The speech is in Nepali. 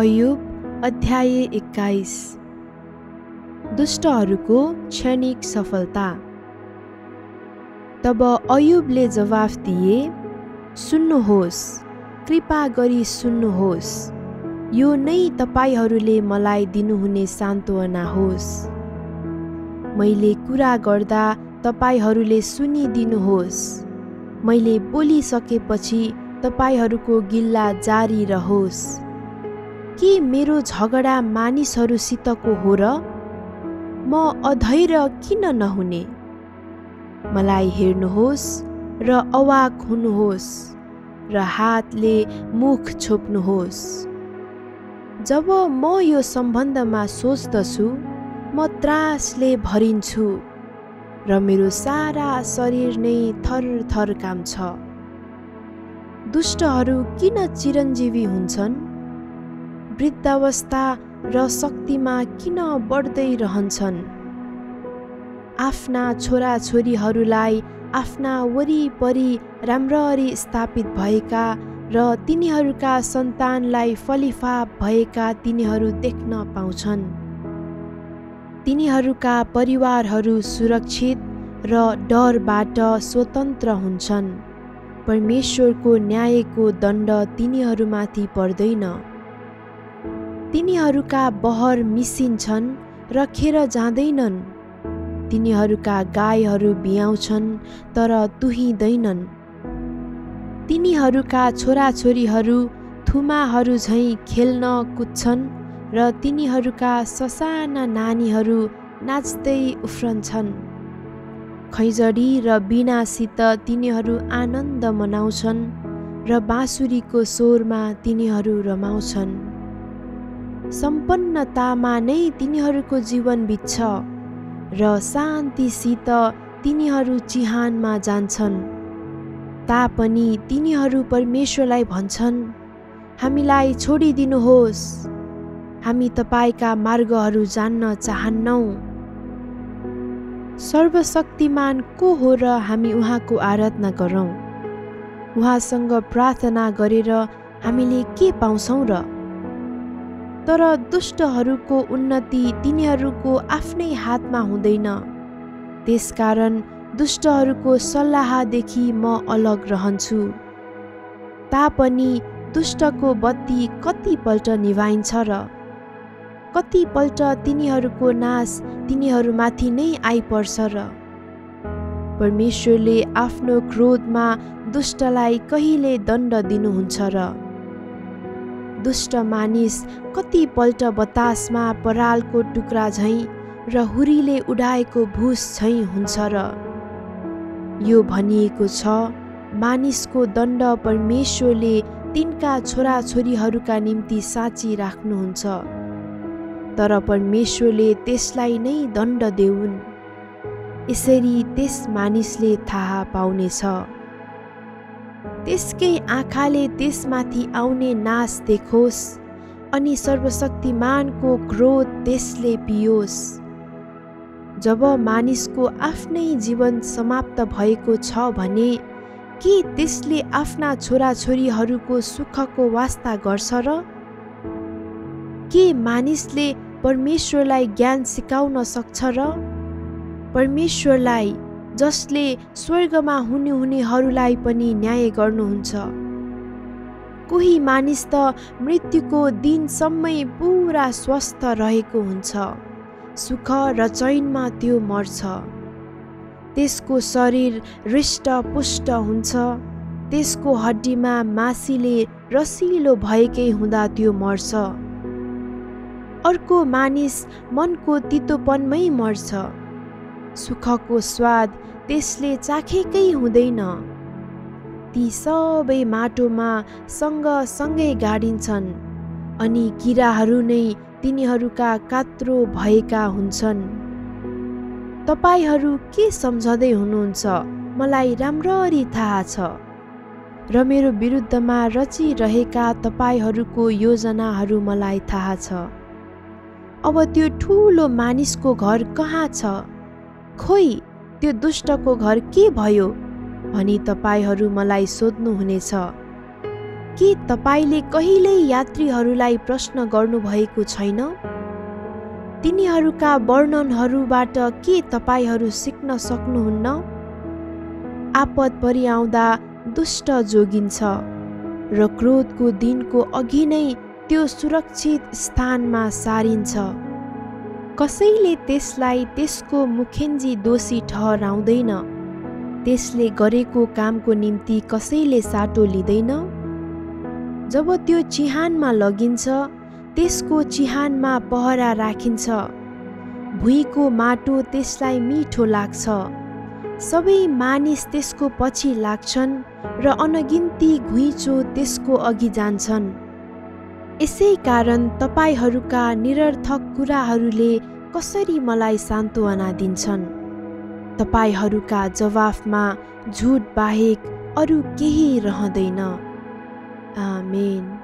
अयुब अध्याय एक्काइस। दुष्टहरूको क्षणिक सफलता। तब अयुबले जवाफ दिए सुन्नुहोस् कृपा गरी सुन्नुहोस्। यो नै तपाईँहरूले मलाई दिनुहुने सान्त्वना होस्। मैले कुरा गर्दा तपाईँहरूले सुनिदिनुहोस्। मैले बोलिसकेपछि तपाईँहरूको गिल्ला जारी रहोस्। के मेरो झगडा मानिसहरूसितको हो र म अधैर्य किन नहुने? मलाई हेर्नुहोस् र अवाक हुनुहोस् र हातले मुख छोप्नुहोस्। जब म यो सम्बन्धमा सोच्दछु म त्रासले भरिन्छु र मेरो सारा शरीर नै थर थर काम्छ। दुष्टहरू किन चिरञ्जीवी हुन्छन्? वृद्धावस्था र शक्तिमा किन बढ्दै रहन्छन्? आफ्ना छोराछोरीहरूलाई आफ्ना वरिपरि राम्ररी स्थापित भएका र तिनीहरूका सन्तानलाई फलिफाप भएका तिनीहरू देख्न पाउँछन्। तिनीहरूका परिवारहरू सुरक्षित र डरबाट स्वतन्त्र हुन्छन्। परमेश्वरको न्यायको दण्ड तिनीहरूमाथि पर्दैन। तिनीहरूका बहर मिसिन्छन् र खेर जाँदैनन्। तिनीहरूका गाईहरू बिहाउँछन् तर तुहिँदैनन्। तिनीहरूका छोराछोरीहरू थुमाहरू झैँ खेल्न कुद्छन् र तिनीहरूका ससाना नानीहरू नाच्दै उफ्रन्छन्। खैजडी र बिनासित तिनीहरू आनन्द मनाउँछन् र बाँसुरीको स्वरमा तिनीहरू रमाउँछन्। सम्पन्नतामा नै तिनीहरूको जीवन बित्छ र शान्तिसित तिनीहरू चिहानमा जान्छन्। तापनि तिनीहरू परमेश्वरलाई भन्छन् हामीलाई छोडिदिनुहोस्। हामी तपाईँका मार्गहरू जान्न चाहन्नौ। सर्वशक्तिमान को हो र हामी उहाँको आराधना गरौँ? उहाँसँग प्रार्थना गरेर हामीले के पाउँछौँ र तर दुष्टहरूको उन्नति तिनीहरूको आफ्नै हातमा हुँदैन। त्यसकारण दुष्टहरूको सल्लाहदेखि म अलग रहन्छु। तापनि दुष्टको बत्ती कतिपल्ट निभाइन्छ र कतिपल्ट तिनीहरूको नाश तिनीहरूमाथि नै आइपर्छ र परमेश्वरले आफ्नो क्रोधमा दुष्टलाई कहिले दण्ड दिनुहुन्छ र दुष्ट मानिस कतिपल्ट बतासमा परालको टुक्रा झैँ र हुरीले उडाएको भुस झैँ हुन्छ र यो भनिएको छ मानिसको दण्ड परमेश्वरले तिनका छोराछोरीहरूका निम्ति साँची राख्नुहुन्छ। तर परमेश्वरले त्यसलाई नै दण्ड देऊन् यसरी त्यस मानिसले थाहा पाउनेछ। त्यसकै आँखाले त्यसमाथि आउने नाश देखोस् अनि सर्वशक्तिमानको क्रोध त्यसले पियोस्। जब मानिसको आफ्नै जीवन समाप्त भएको छ भने के त्यसले आफ्ना छोराछोरीहरूको सुखको वास्ता गर्छ र के मानिसले परमेश्वरलाई ज्ञान सिकाउन सक्छ र? परमेश्वरलाई जसले स्वर्गमा हुनेहुनेहरूलाई पनि न्याय गर्नुहुन्छ। कोही मानिस त मृत्युको दिनसम्मै पुरा स्वस्थ रहेको हुन्छ। सुख र चैनमा त्यो मर्छ। त्यसको शरीर हृष्टपुष्ट हुन्छ। त्यसको हड्डीमा मासीले रसिलो भएकै हुँदा त्यो मर्छ। अर्को मानिस मनको तितोपनमै मर्छ। सुखको स्वाद त्यसले चाखेकै हुँदैन। ती सबै माटोमा सँगसँगै गाडिन्छन् अनि किराहरू नै तिनीहरूका कात्रो भएका हुन्छन्। तपाईँहरू के सम्झँदै हुनुहुन्छ? मलाई राम्ररी थाहा छ। र मेरो विरुद्धमा रचिरहेका तपाईँहरूको योजनाहरू मलाई थाहा छ। अब त्यो ठुलो मानिसको घर कहाँ छ? खोइ त्यो दुष्टको घर के भयो? भनी तपाईँहरू मलाई सोध्नुहुनेछ। के तपाईँले कहिल्यै यात्रीहरूलाई प्रश्न गर्नुभएको छैन? तिनीहरूका वर्णनहरूबाट के तपाईँहरू सिक्न सक्नुहुन्न? आपद परिआउँदा दुष्ट जोगिन्छ र क्रोधको दिनको अघि नै त्यो सुरक्षित स्थानमा सारिन्छ। कसैले त्यसलाई त्यसको मुखेन्जी दोषी ठहराउँदैन। त्यसले गरेको कामको निम्ति कसैले साटो लिँदैन। जब त्यो चिहानमा लगिन्छ त्यसको चिहानमा पहरा राखिन्छ। भुइँको माटो त्यसलाई मिठो लाग्छ। सबै मानिस त्यसको पछि लाग्छन् र अनगिन्ती घुइँचो त्यसको अघि जान्छन्। यसै कारण तपाईँहरूका निरर्थक कुराहरूले कसरी मलाई सान्त्वना दिन्छन्? तपाईँहरूका जवाफमा झुट बाहेक अरू केही रहँदैन। आमेन।